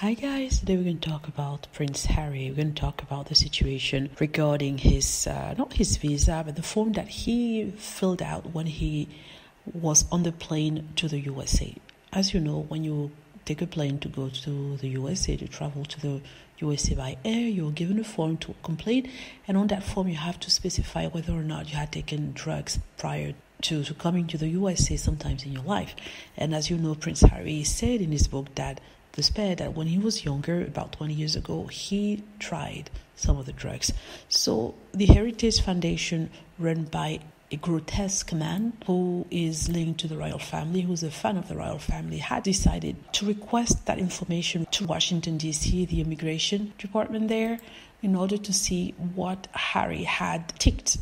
Hi guys, today we're going to talk about Prince Harry. We're going to talk about the situation regarding his, uh, not his visa, but the form that he filled out when he was on the plane to the USA. As you know, when you take a plane to go to the USA, to travel to the USA by air, you're given a form to complete, and on that form, you have to specify whether or not you had taken drugs prior to, to coming to the USA sometimes in your life. And as you know, Prince Harry said in his book that despair that when he was younger, about 20 years ago, he tried some of the drugs. So the Heritage Foundation, run by a grotesque man who is linked to the royal family, who's a fan of the royal family, had decided to request that information to Washington, D.C., the immigration department there, in order to see what Harry had ticked,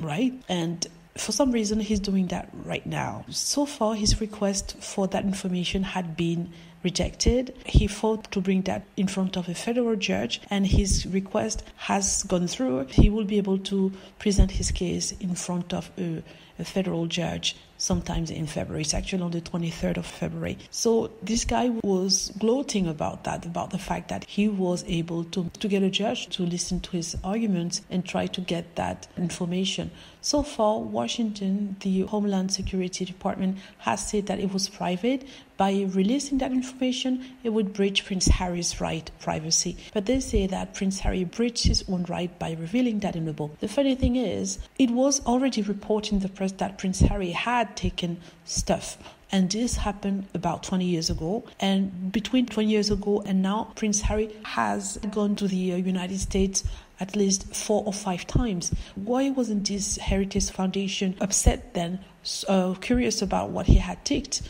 right? And for some reason, he's doing that right now. So far, his request for that information had been rejected. He fought to bring that in front of a federal judge, and his request has gone through. He will be able to present his case in front of a, a federal judge sometimes in February. It's actually on the 23rd of February. So this guy was gloating about that, about the fact that he was able to, to get a judge to listen to his arguments and try to get that information. So far, Washington, the Homeland Security Department, has said that it was private. By releasing that information, it would breach Prince Harry's right privacy. But they say that Prince Harry breached his own right by revealing that in the book. The funny thing is, it was already reported in the press that Prince Harry had taken stuff and this happened about 20 years ago. And between 20 years ago and now, Prince Harry has gone to the uh, United States at least four or five times. Why wasn't this Heritage Foundation upset then, uh, curious about what he had ticked?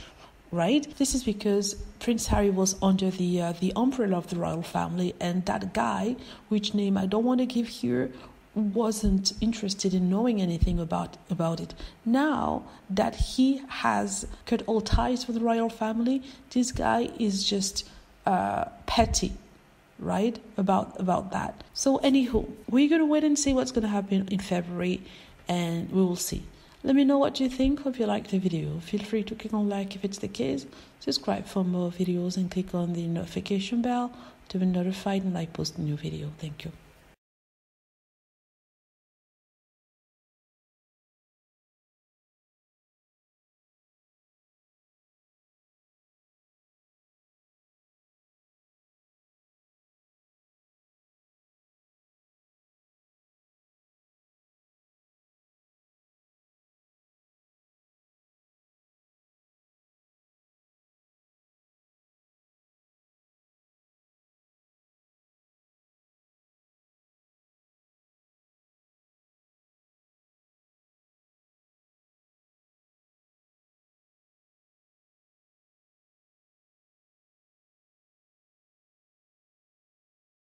Right? This is because Prince Harry was under the uh, the umbrella of the royal family, and that guy, which name I don't want to give here, wasn't interested in knowing anything about about it. Now that he has cut all ties with the royal family, this guy is just uh, petty right about about that so anywho we're gonna wait and see what's gonna happen in february and we will see let me know what you think. Hope you liked the video. Feel free to click on like if it's the case. Subscribe for more videos and click on the notification bell to be notified when i post a new video. Thank you